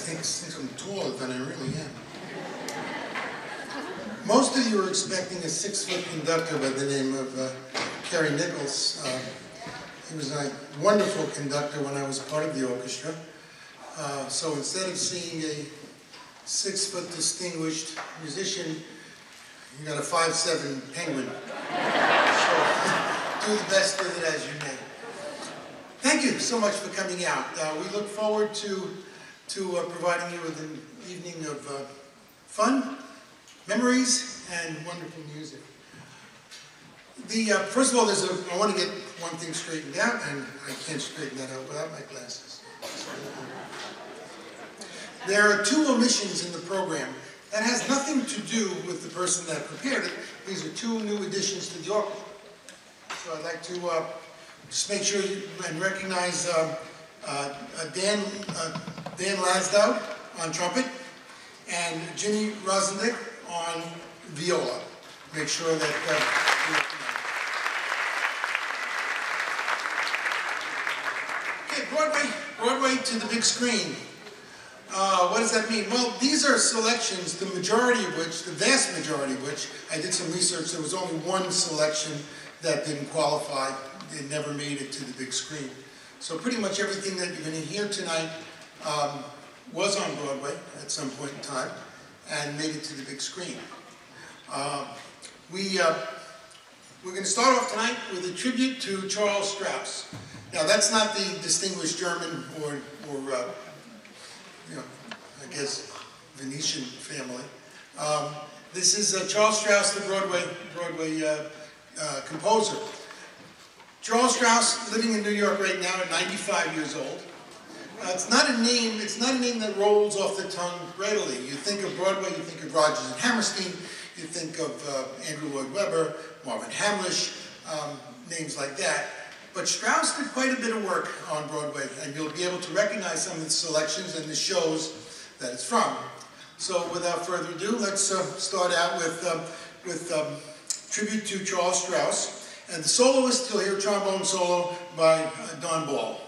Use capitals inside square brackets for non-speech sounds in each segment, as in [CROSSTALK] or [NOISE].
Somebody thinks, thinks I'm taller than I really am. Most of you are expecting a six-foot conductor by the name of uh, Kerry Nichols. Uh, he was a wonderful conductor when I was part of the orchestra. Uh, so instead of seeing a six-foot distinguished musician, you got a five-seven penguin. So [LAUGHS] do the best with it as you may. Thank you so much for coming out. Uh, we look forward to, to uh, providing you with an evening of uh, fun, memories, and wonderful music. The, uh, first of all, there's a, I want to get one thing straightened out, and I can't straighten that out without my glasses. There are two omissions in the program. That has nothing to do with the person that prepared it. These are two new additions to the orchestra. So I'd like to uh, just make sure and recognize uh, uh, Dan, uh, Dan Lasdow on trumpet and Ginny Rosendick on viola. Make sure that uh, Okay, Broadway, Broadway to the big screen. Uh, what does that mean? Well, these are selections, the majority of which, the vast majority of which, I did some research, there was only one selection that didn't qualify. It never made it to the big screen. So pretty much everything that you're going to hear tonight um, was on Broadway at some point in time and made it to the big screen. Uh, we, uh, we're going to start off tonight with a tribute to Charles Strouse. Now that's not the distinguished German or, or uh, you know, I guess Venetian family. Um, this is uh, Charles Strouse, the Broadway, Broadway uh, uh, composer. Charles Strouse, living in New York right now at 95 years old. Uh, it's not a name. It's not a name that rolls off the tongue readily. You think of Broadway, you think of Rodgers and Hammerstein, you think of uh, Andrew Lloyd Webber, Marvin Hamlisch, um, names like that. But Strouse did quite a bit of work on Broadway, and you'll be able to recognize some of the selections and the shows that it's from. So without further ado, let's uh, start out with, um, with um, tribute to Charles Strouse. And the soloist, you'll hear trombone solo by uh, Don Ball.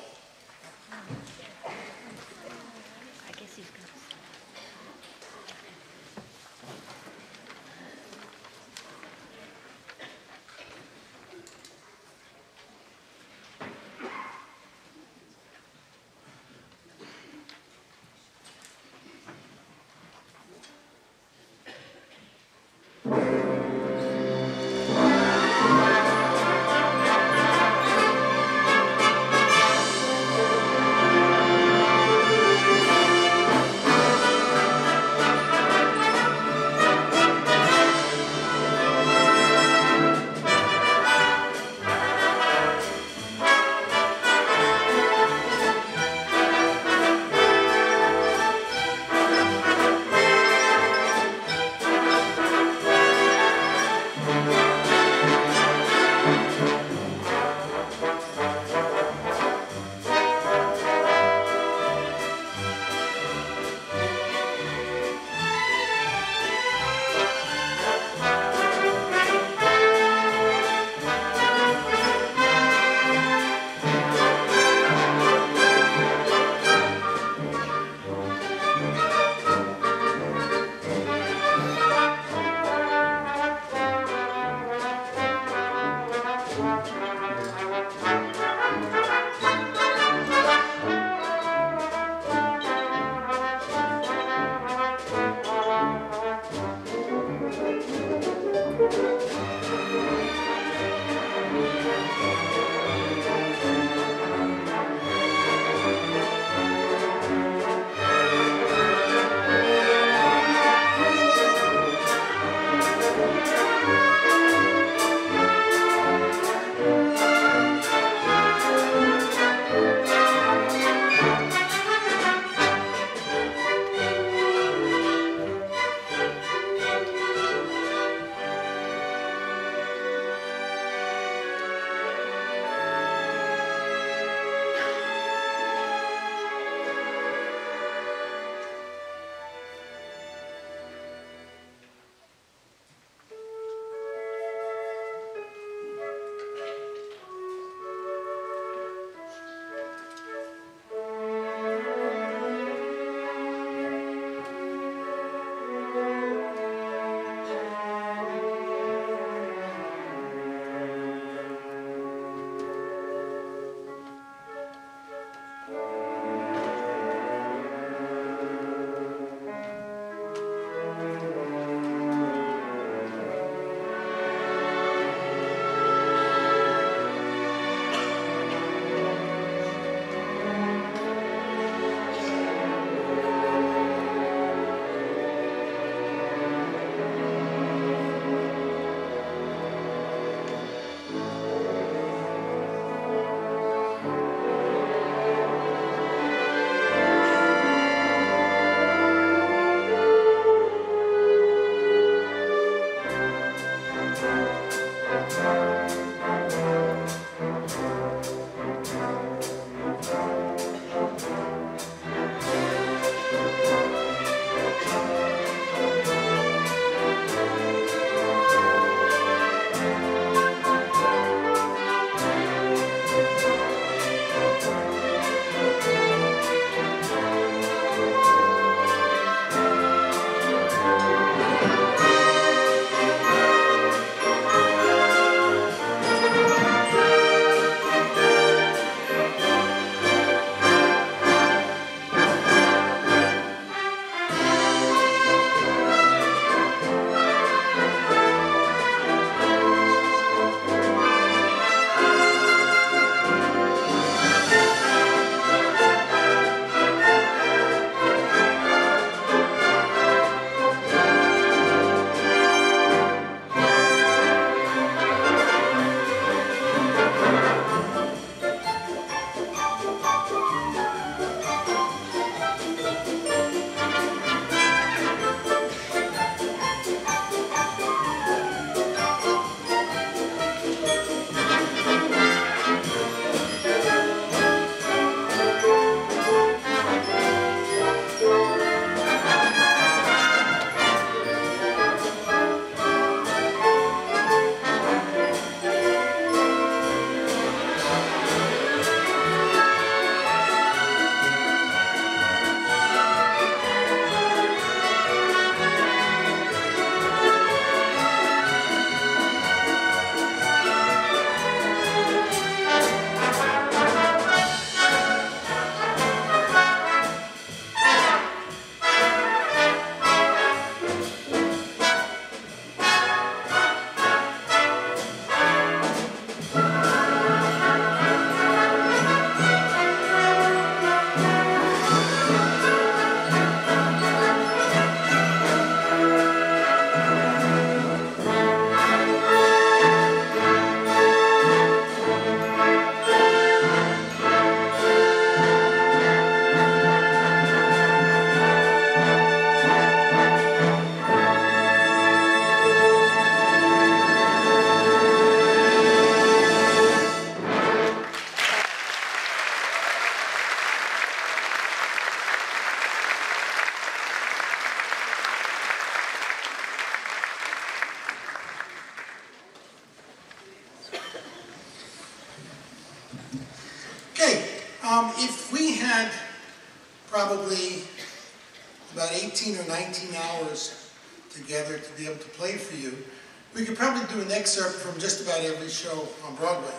Excerpt from just about every show on Broadway.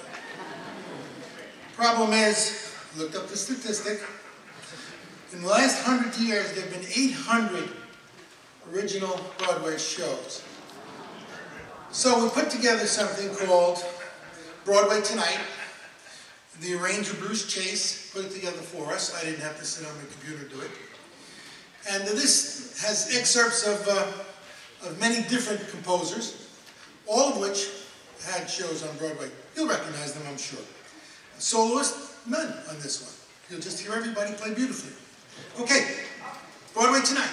Problem is, looked up the statistic. In the last hundred years, there have been 800 original Broadway shows. So we put together something called Broadway Tonight. The arranger, Bruce Chase, put it together for us. I didn't have to sit on my computer to do it. And this has excerpts of, uh, of many different composers, all of which had shows on Broadway. You'll recognize them, I'm sure. Soloist, none on this one. You'll just hear everybody play beautifully. Okay, Broadway tonight.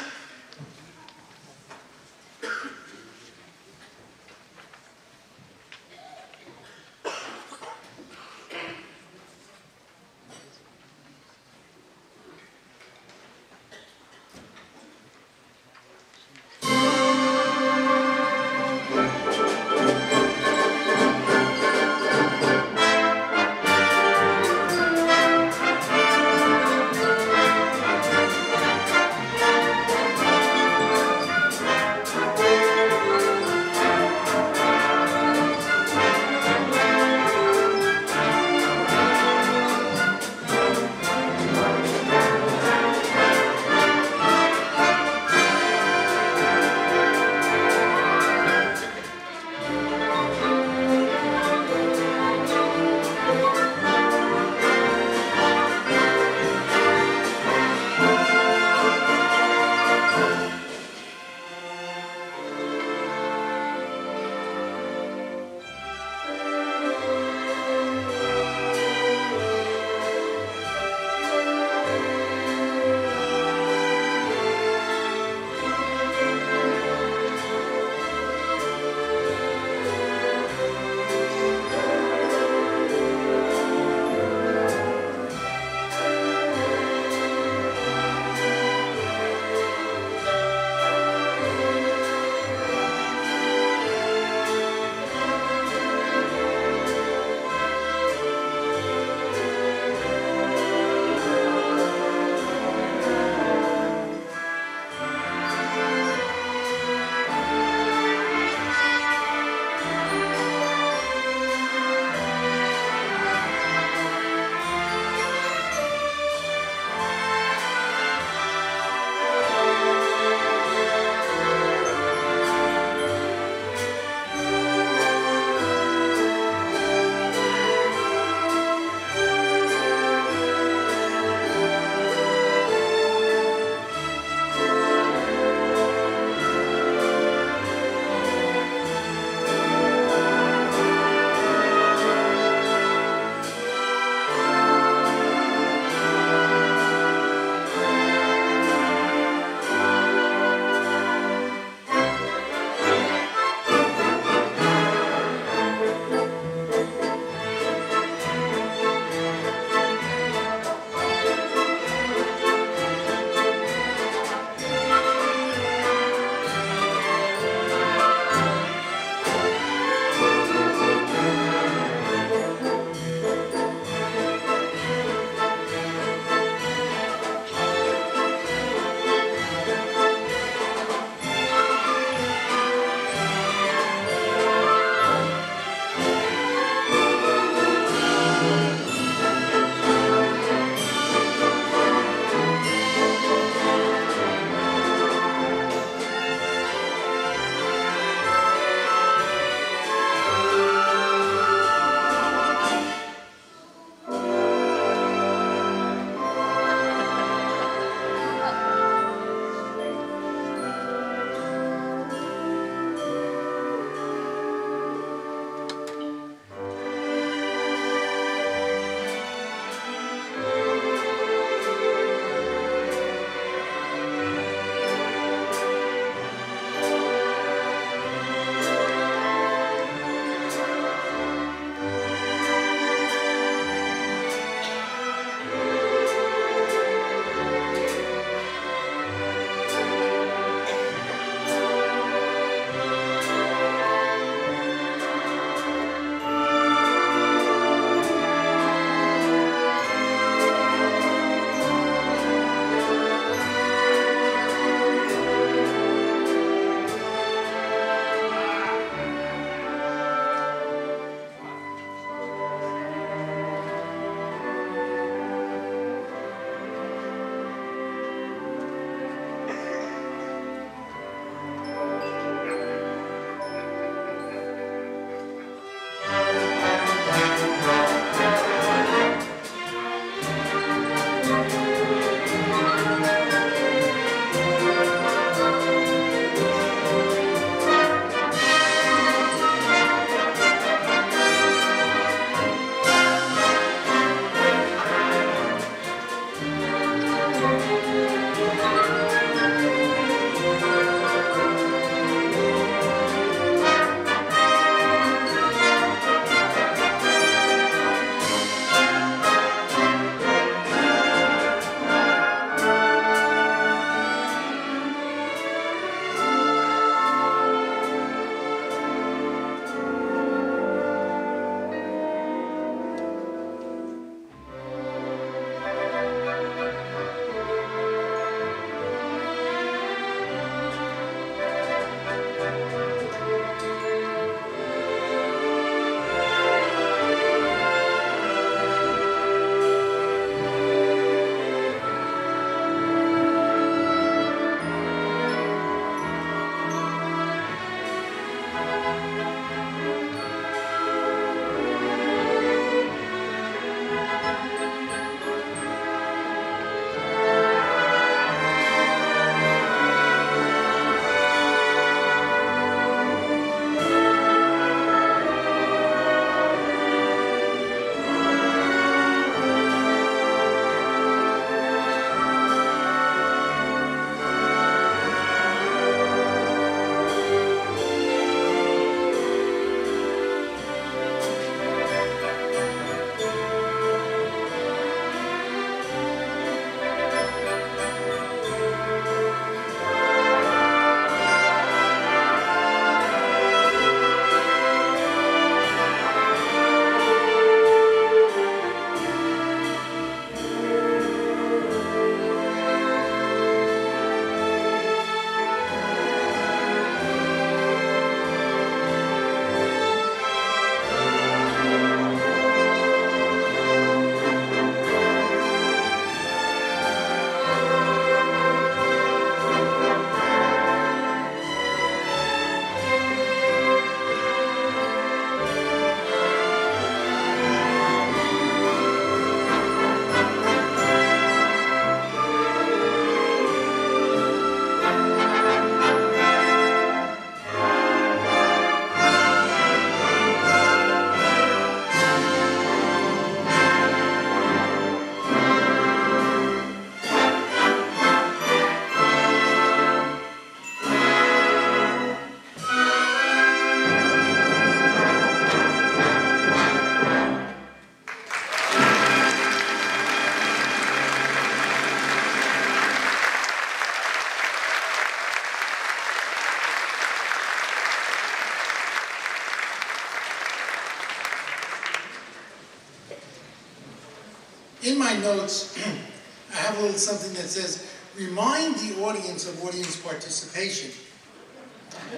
Notes, [CLEARS THROAT] I have a little something that says, remind the audience of audience participation.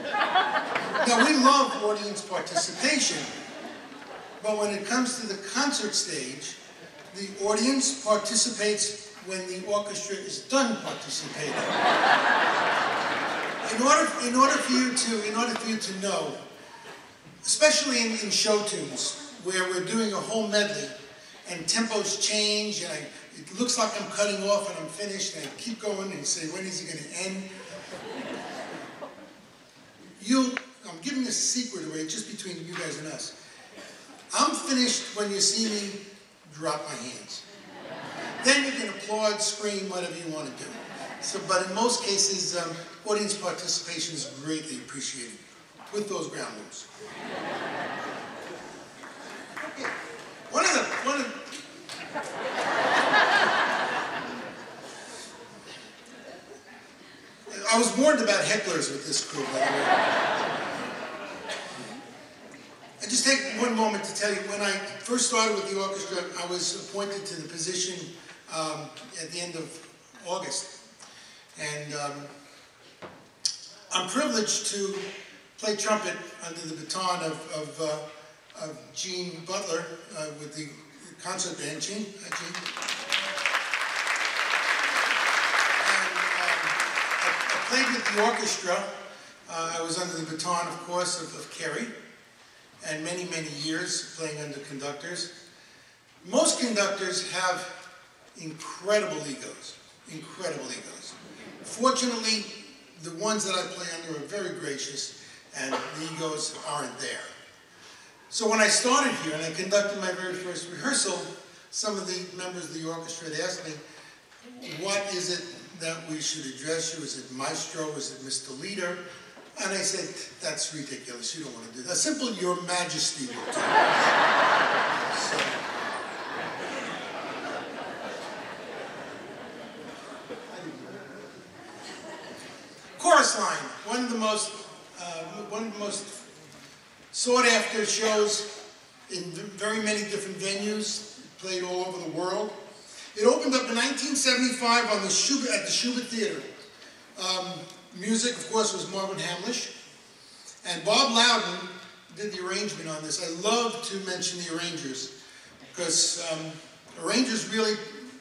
now, we love audience participation, but when it comes to the concert stage, the audience participates when the orchestra is done participating. in order, in order for you to, in order for you to know, especially in, in show tunes, where we're doing a whole medley, and tempos change, and I, it looks like I'm cutting off and I'm finished, and I keep going and say, when is it going to end? You'll, I'm giving this secret away just between you guys and us. I'm finished when you see me drop my hands. Then you can applaud, scream, whatever you want to do. So, but in most cases, um, audience participation is greatly appreciated with those ground rules. One of I was warned about hecklers with this crew, by the way. I just take one moment to tell you, when I first started with the orchestra, I was appointed to the position um, at the end of August. And um, I'm privileged to play trumpet under the baton of, of, uh, of Gene Butler uh, with the concert band. Gene, hi Gene. And, um, I, I, played with the orchestra. Uh, I was under the baton, of course, of, of Kerry, and many, many years playing under conductors. Most conductors have incredible egos, incredible egos. Fortunately, the ones that I play under are very gracious, and the egos aren't there. So when I started here and I conducted my very first rehearsal, some of the members of the orchestra had asked me, what is it that we should address you? Is it maestro? Is it Mr. Leader? And I said, that's ridiculous. You don't want to do that. Simple, your majesty will do. so, Chorus Line, one of the most, uh, one of the most sought after shows in very many different venues, played all over the world. It opened up in 1975 on the Shubert, at the Shubert Theater. Um, music, of course, was Marvin Hamlisch. And Bob Lowden did the arrangement on this. I love to mention the arrangers because um, arrangers really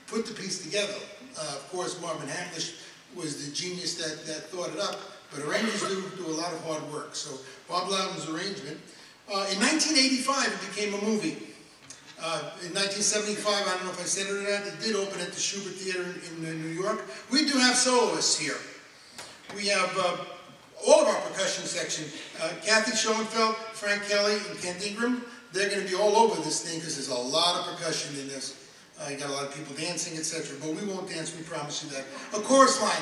put the piece together. Uh, of course, Marvin Hamlisch was the genius that, that thought it up, but arrangers do, do a lot of hard work. So Bob Lowden's arrangement. Uh, in 1985, it became a movie. Uh, in 1975, I don't know if I said it or not, it did open at the Shubert Theater in, in New York. We do have soloists here. We have uh, all of our percussion section. Uh, Kathy Schoenfeld, Frank Kelly, and Kent Ingram. They're going to be all over this thing because there's a lot of percussion in this. Uh, you got a lot of people dancing, etc. But we won't dance, we promise you that. A chorus line.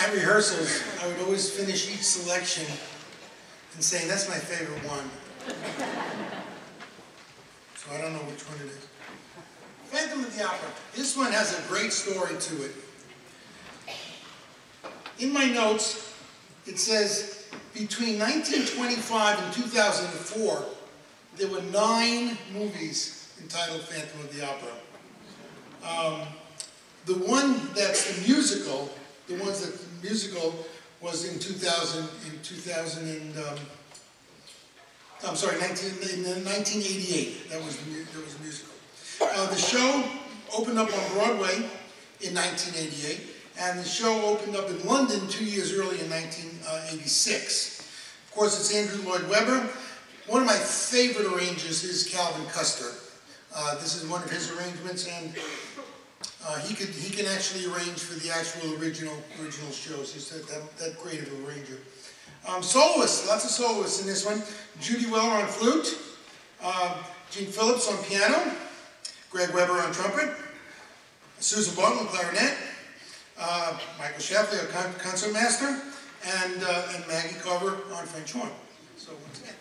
At rehearsals, I would always finish each selection and saying, that's my favorite one. So I don't know which one it is. Phantom of the Opera. This one has a great story to it. In my notes, it says between 1925 and 2004, there were nine movies entitled Phantom of the Opera. Um, the one that's the musical, the ones that musical was in 2000, in 2000 and, um, I'm sorry, 19, in 1988. That was the, that was musical. Uh, the show opened up on Broadway in 1988, and the show opened up in London two years early in 1986. Of course, it's Andrew Lloyd Webber. One of my favorite arrangers is Calvin Custer. Uh, this is one of his arrangements, and uh, he could he can actually arrange for the actual original original shows. He's that, that, that great of a arranger. Um, soloists, lots of soloists in this one. Judy Weller on flute, uh, Gene Phillips on piano, Greg Weber on trumpet, Susan Barton on clarinet, uh, Michael Schlafly, a concert master, and, uh, and Maggie Carver on French horn. So once again.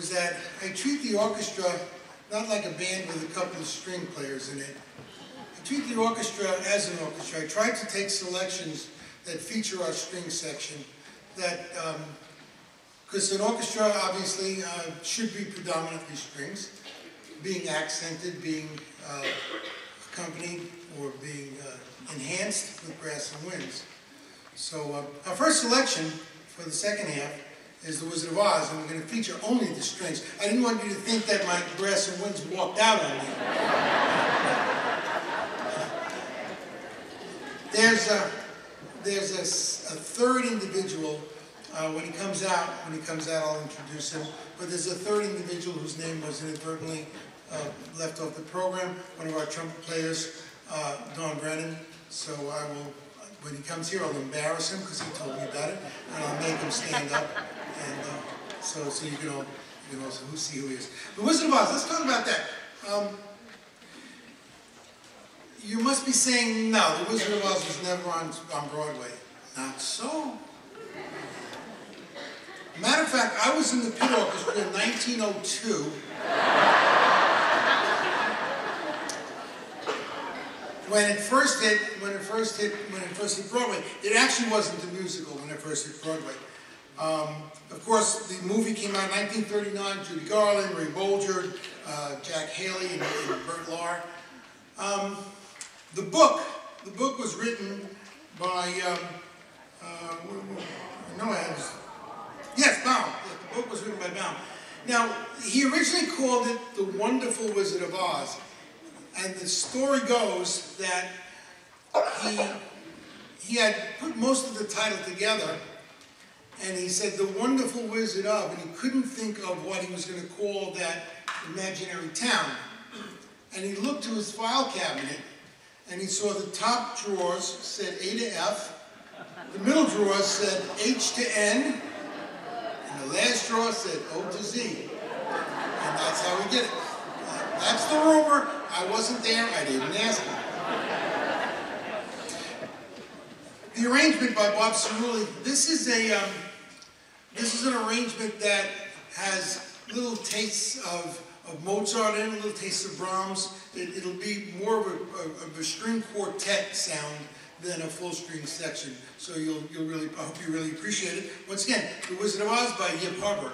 Was that I treat the orchestra not like a band with a couple of string players in it. I treat the orchestra as an orchestra. I tried to take selections that feature our string section that, because um, an orchestra obviously uh, should be predominantly strings, being accented, being uh, accompanied, or being uh, enhanced with brass and winds. So uh, our first selection for the second half is The Wizard of Oz, and we're going to feature only the strings. I didn't want you to think that my brass and winds walked out on me. there's a, there's a, a third individual, uh, when he comes out, when he comes out I'll introduce him, but there's a third individual whose name was inadvertently uh, left off the program, one of our trumpet players, uh, Don Brennan, so I will when he comes here, I'll embarrass him because he told me about it, and I'll make him stand up, and uh, so so you can all you can also see who he is. The Wizard of Oz. Let's talk about that. Um, you must be saying no. The Wizard of Oz was never on on Broadway. Not so. Matter of fact, I was in the pit orchestra in 1902. when it first hit, when it first hit, when it first hit Broadway, it actually wasn't a musical when it first hit Broadway. Um, of course, the movie came out in 1939. Judy Garland, Ray Bolger, uh, Jack Haley, and, and Bert Lahr. Um, the book, the book was written by, um, uh, I know I yes, Baum. The book was written by Baum. Now, he originally called it The Wonderful Wizard of Oz. And the story goes that he, he had put most of the title together, and he said, The Wonderful Wizard of, and he couldn't think of what he was going to call that imaginary town. And he looked to his file cabinet, and he saw the top drawers said A to F, the middle drawer said H to N, and the last drawer said O to Z. And that's how we get it. That's the rumor. I wasn't there. I didn't ask him. The arrangement by Bob Cerulli. This is a um, this is an arrangement that has little tastes of, of Mozart it, little tastes of Brahms. It, will be more of a, of a string quartet sound than a full string section. So you'll, you'll really, I hope you really appreciate it. Once again, The Wizard of Oz by Yip Harburg.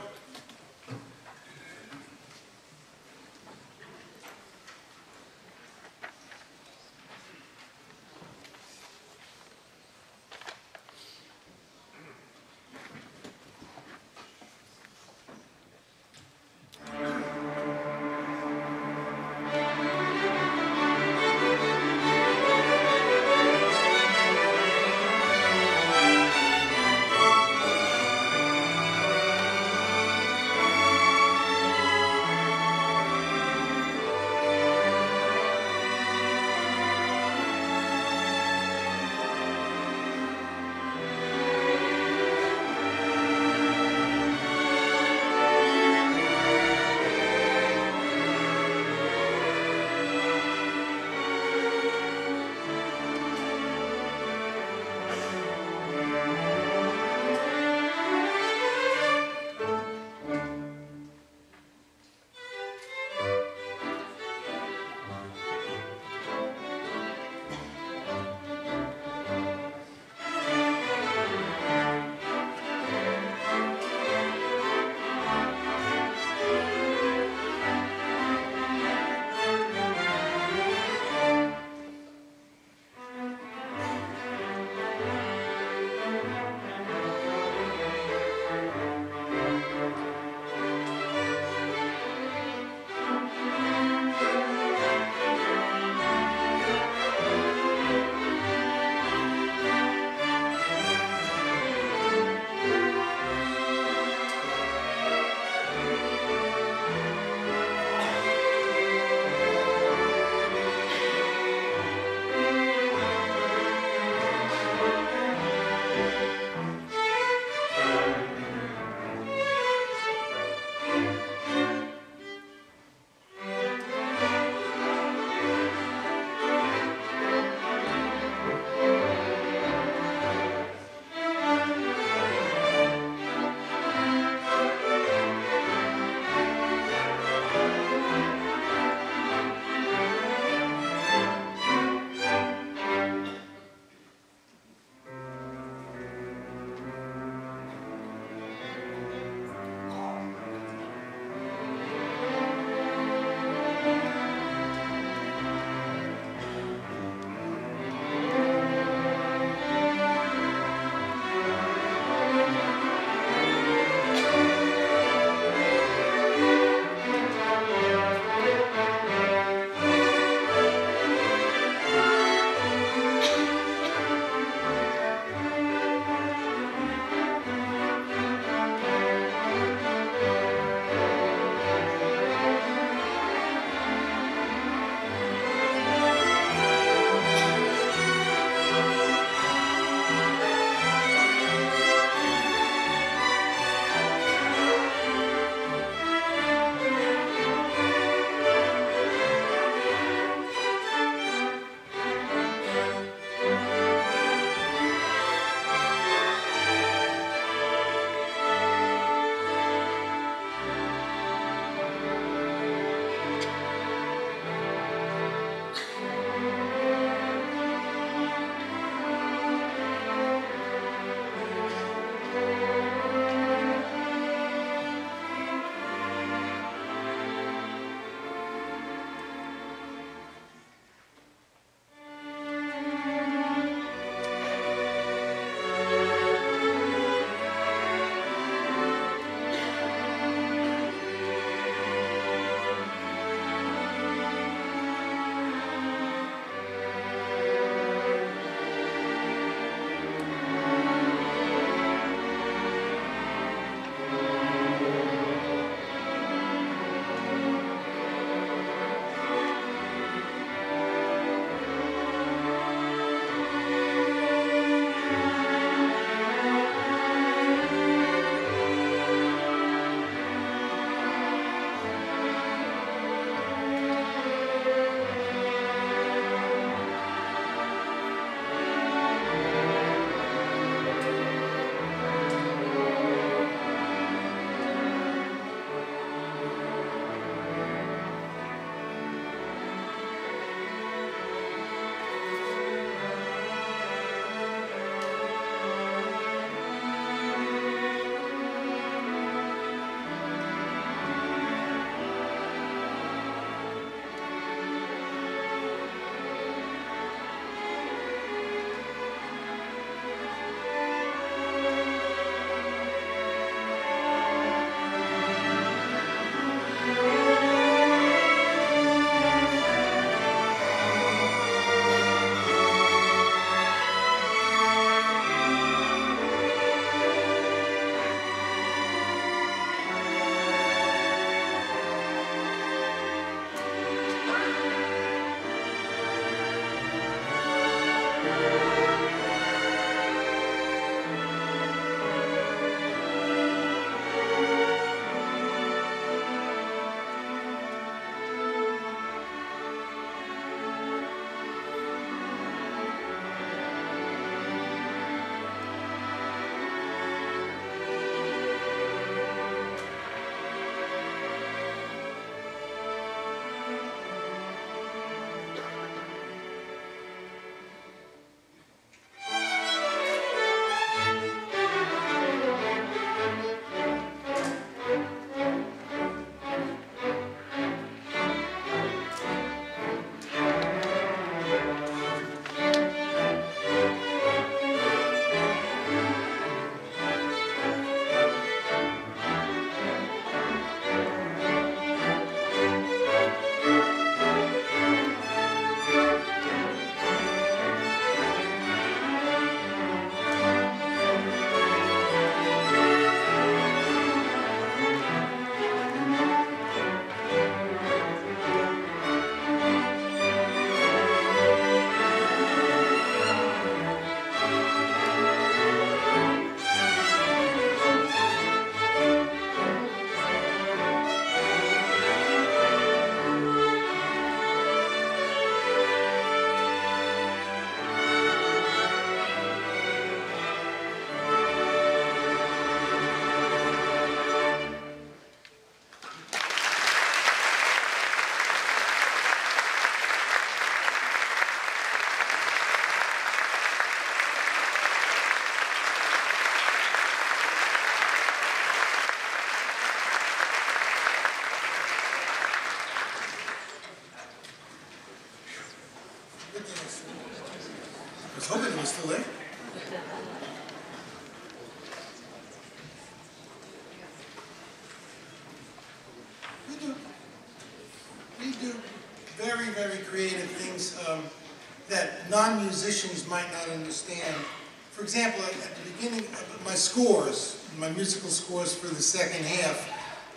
Example, at the beginning, of my scores, my musical scores for the second half,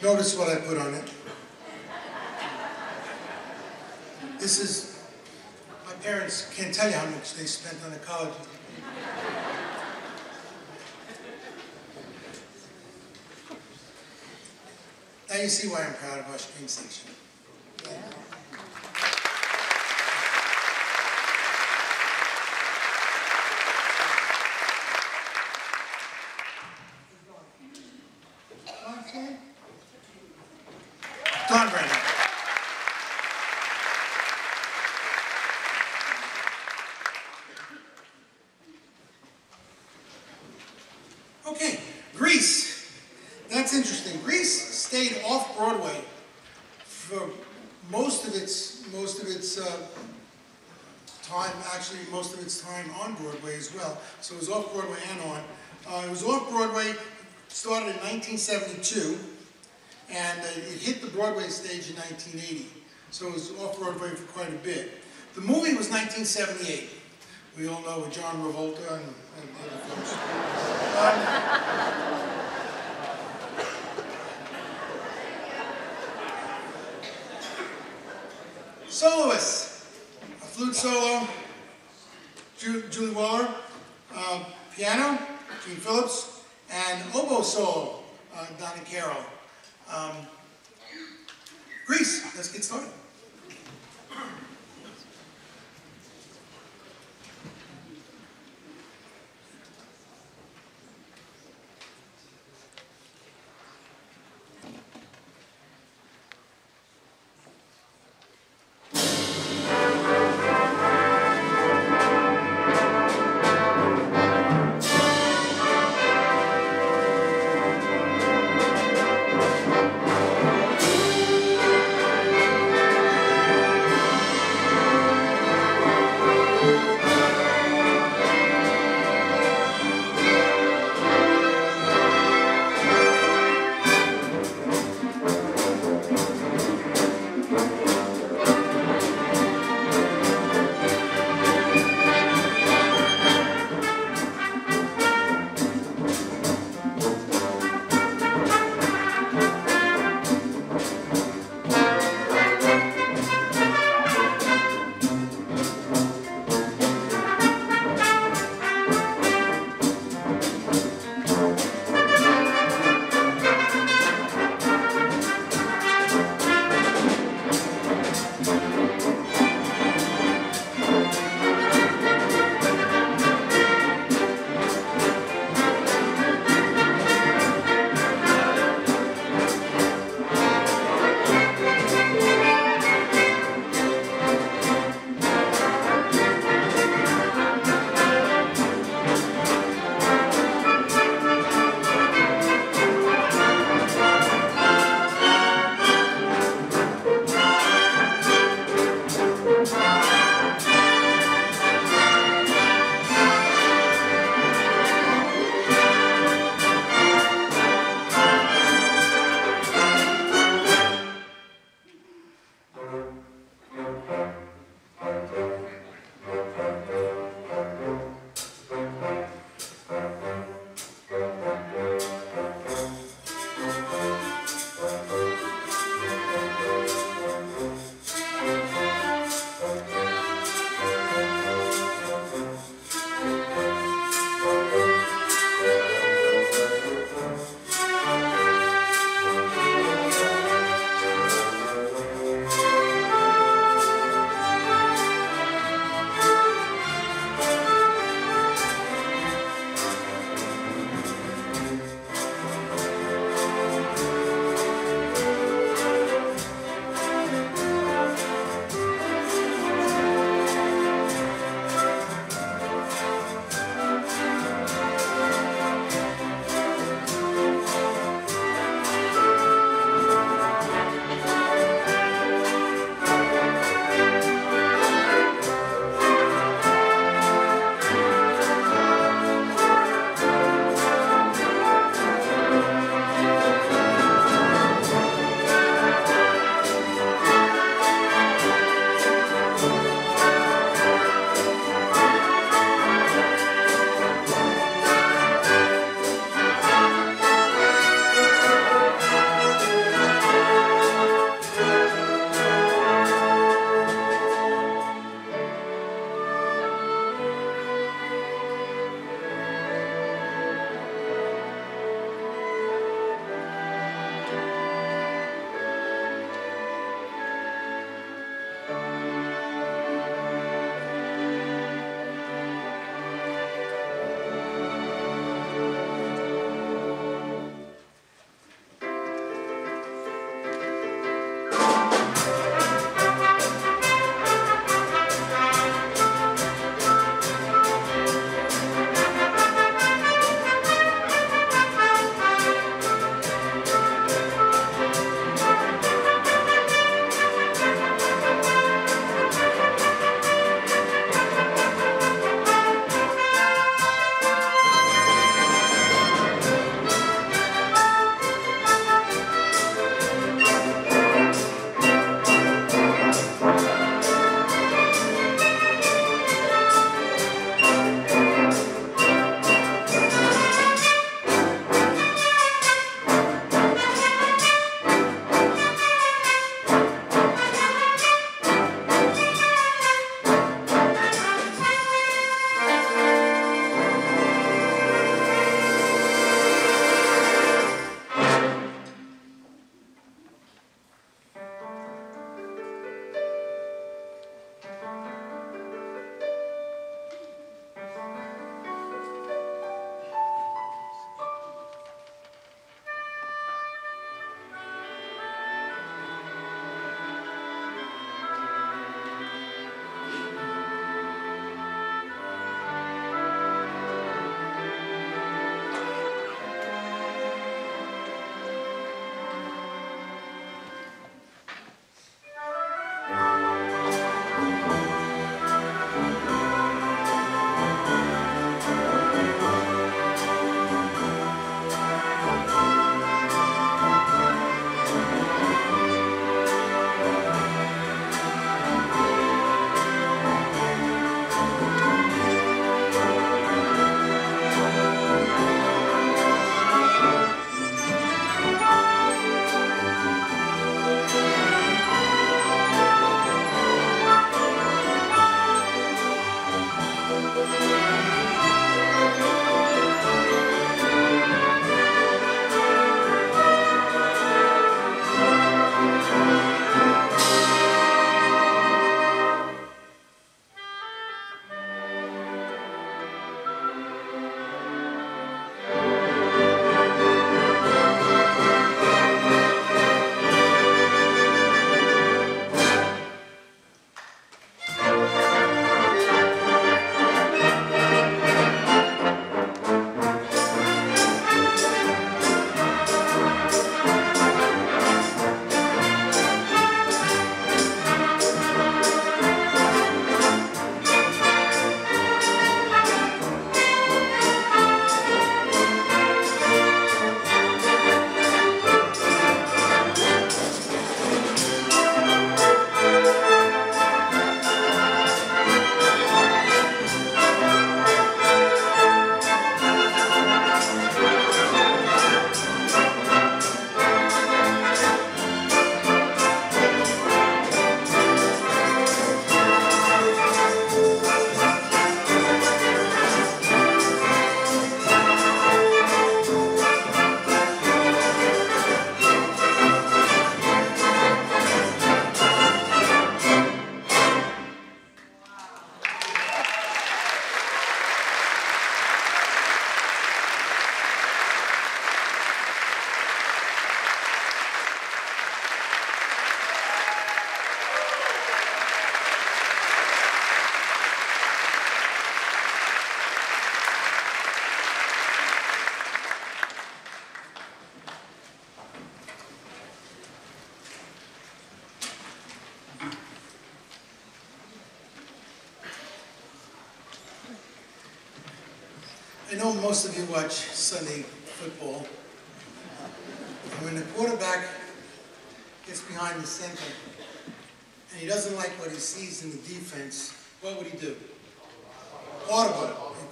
notice what I put on it. This is, my parents can't tell you how much they spent on the college. Now you see why I'm proud of our string section. Okay. Don Brennan. Okay, Grease. That's interesting. Grease stayed off Broadway for most of its most of its uh, time. Actually, most of its time on Broadway as well. So it was off Broadway and on. Uh, it was off Broadway. Started in 1972, and uh, it hit the Broadway stage in 1980. So it was off Broadway for quite a bit. The movie was 1978. We all know with John Travolta and, and other folks. Um, Soloists, a flute solo, Ju Julie Waller, uh, piano, Gene Phillips, and oboe solo, uh, Donna Carroll. Um, Grease, let's get started. Thank you.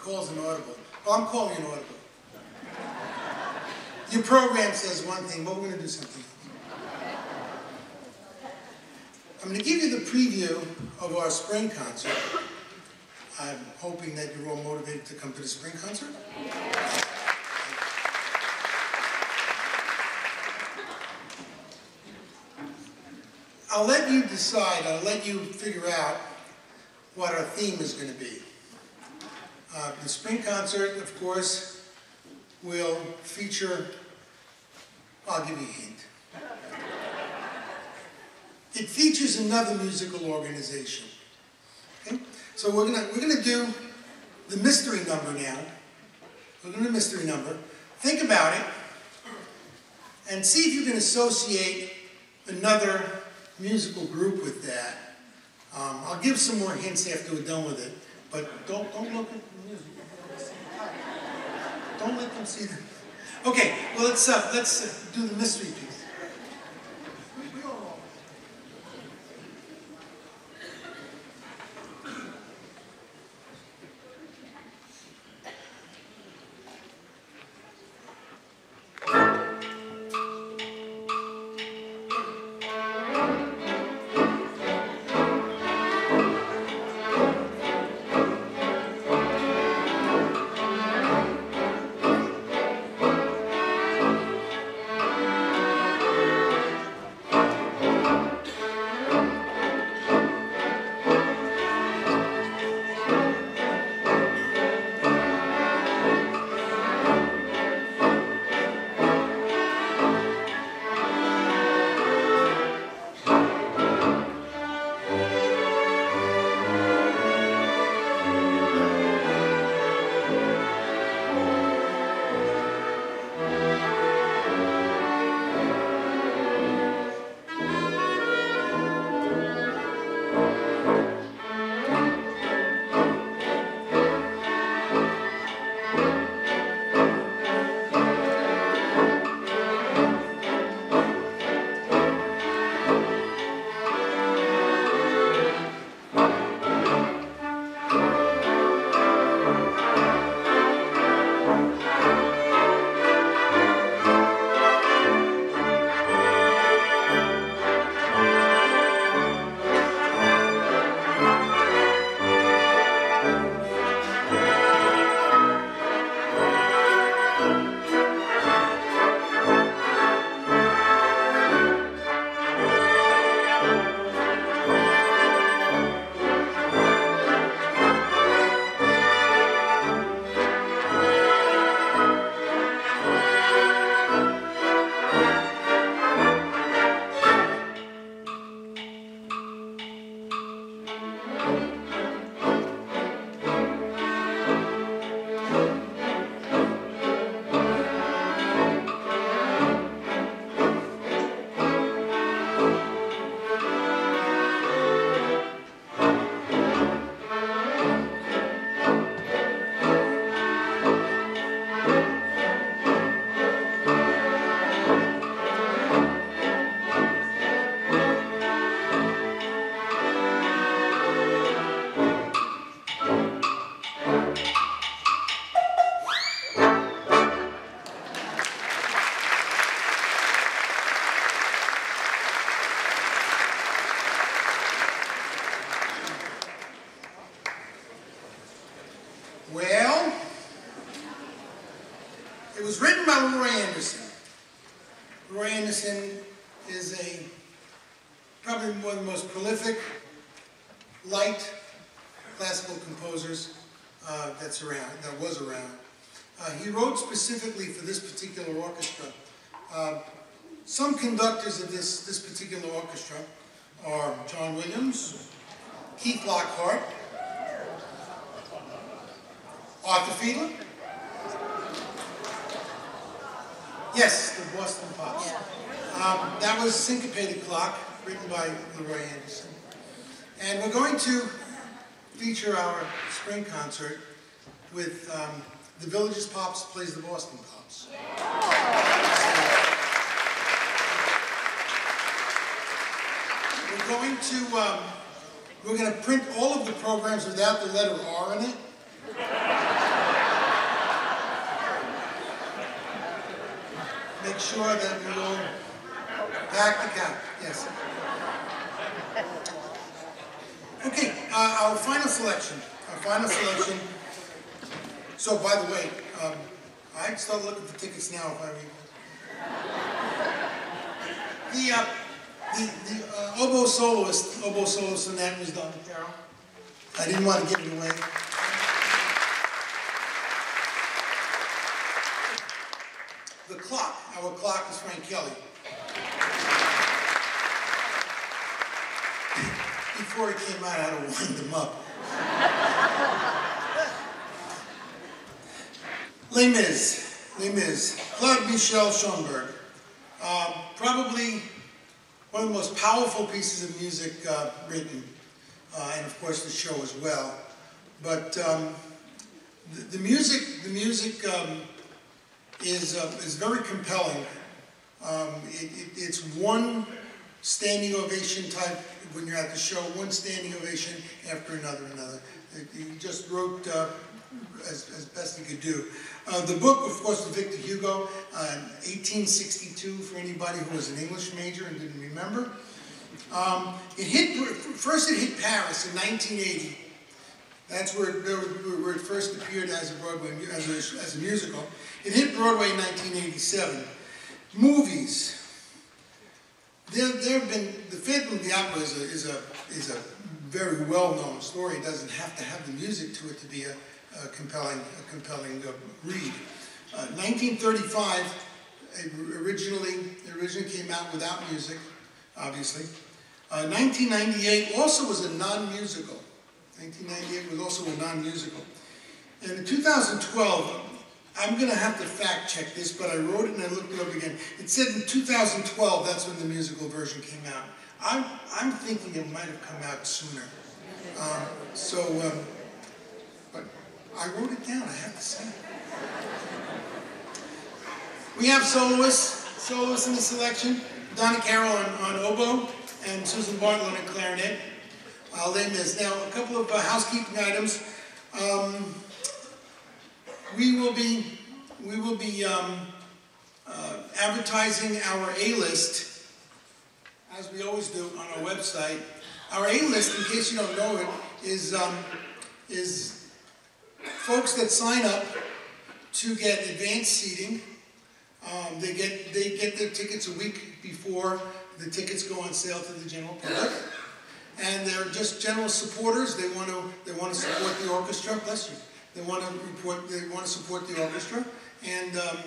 Calls an audible. Well, I'm calling an audible. Your program says one thing, but we're going to do something I'm going to give you the preview of our spring concert. I'm hoping that you're all motivated to come to the spring concert. I'll let you decide, I'll let you figure out what our theme is going to be. Uh, the spring concert, of course, will feature, I'll give you a hint. It features another musical organization. Okay? So we're gonna we're gonna do the mystery number now. We're gonna do mystery number. Think about it and see if you can associate another musical group with that. Um, I'll give some more hints after we're done with it, but don't don't look at the music. Don't let them see them. Okay, well let's uh, let's uh, do the mystery piece. Of this, this particular orchestra are John Williams, Keith Lockhart, Arthur Fiedler. Yes, the Boston Pops. Um, that was Syncopated Clock, written by Leroy Anderson. And we're going to feature our spring concert with um, the Villages Pops plays the Boston Pops. We're going to, um, we're going to print all of the programs without the letter R in it. Make sure that we all back the cap, yes. Okay, uh, our final selection, our final selection. So by the way, um, I'd start looking for tickets now if I were. The, uh, the, the uh, oboe soloist, oboe soloist in that was Don Carroll. I didn't want to give it away. The clock, our clock is Frank Kelly. Before he came out, I had to wind him up. Les Mis, Les Mis, Claude Michel Schoenberg. Um, probably one of the most powerful pieces of music uh, written, uh, and of course the show as well. But um, the, the, music, the music um, is, uh, is very compelling. Um, it, it, it's one standing ovation type when you're at the show, one standing ovation after another, another. He just wrote uh, as, as best he could do. Uh, the book, of course, was Victor Hugo, uh, 1862, for anybody who was an English major and didn't remember. Um, it hit, first it hit Paris in 1980. That's where it, where it first appeared as a Broadway, as a, as a musical. It hit Broadway in 1987. Movies. There, there have been, the Phantom of the Opera is a, is a, is a very well-known story. It doesn't have to have the music to it to be a, a compelling, a compelling uh, read. Uh, 1935, originally, originally came out without music, obviously. Uh, 1998 also was a non-musical. 1998 was also a non-musical. And in 2012, I'm going to have to fact check this, but I wrote it and I looked it up again. It said in 2012, that's when the musical version came out. I'm, I'm thinking it might have come out sooner. Um, so, um, I wrote it down, I have to say. We have soloists, soloists in the selection. Donna Carroll on, on oboe and Susan Bartlett on clarinet. Uh, Les Mis. Now, a couple of uh, housekeeping items. Um, we will be, we will be um, uh, advertising our A-list, as we always do on our website. Our A-list, in case you don't know it, is, um, is folks that sign up to get advanced seating. Um, they, get, they get their tickets a week before the tickets go on sale to the general public. And they're just general supporters. They want to, they want to support the orchestra. Bless you. They want to report, they want to support the orchestra, and um,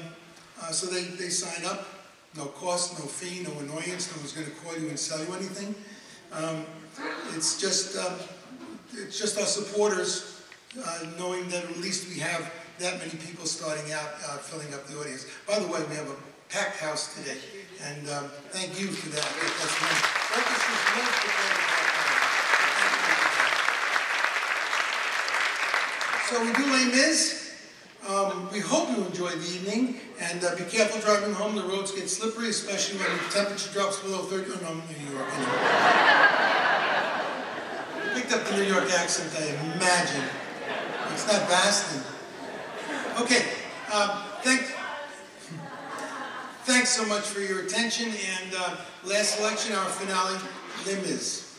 uh, so they, they sign up. No cost, no fee, no annoyance. No one's going to call you and sell you anything. Um, it's just um, it's just our supporters uh, knowing that at least we have that many people starting out uh, filling up the audience. By the way, we have a packed house today, and um, thank you for that. So we do Les Mis. Um, we hope you enjoyed the evening, and uh, be careful driving home. The roads get slippery, especially when the temperature drops below 30. Oh, no, New York. Anyway. [LAUGHS] Picked up the New York accent, I imagine. It's not Boston. Okay. Um, thank, thanks so much for your attention, and uh, last selection, our finale, Les Mis.